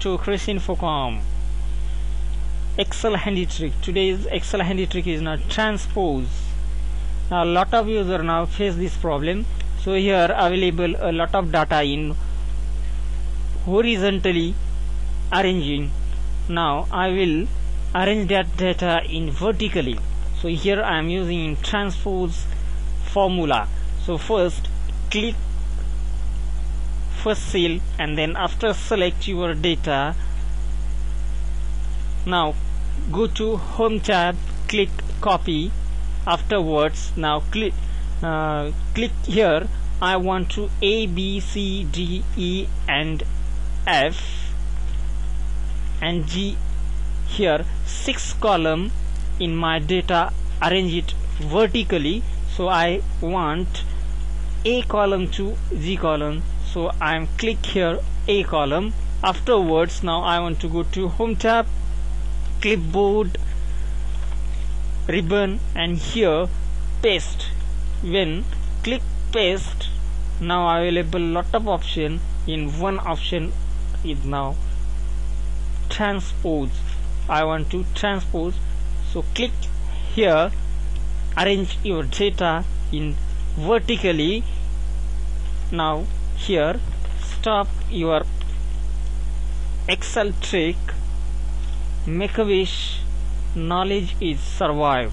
to Krish Infocom. Excel handy trick. Today's Excel handy trick is now transpose. Now a lot of users now face this problem. So here available a lot of data in horizontally arranging. Now I will arrange that data in vertically. So here I am using transpose formula. So first click first cell and then after select your data now go to home tab click copy. Afterwards now click uh, click here I want to A B C D E and F and G. Here six column in my data arrange it vertically. So I want A column to G column so I am click here A column. Afterwards now I want to go to home tab clipboard ribbon and here paste. When click paste now available lot of option. In one option is now transpose. I want to transpose. So click here arrange your data in vertically. Now here stop your excel trick. Make a wish. Knowledge is survived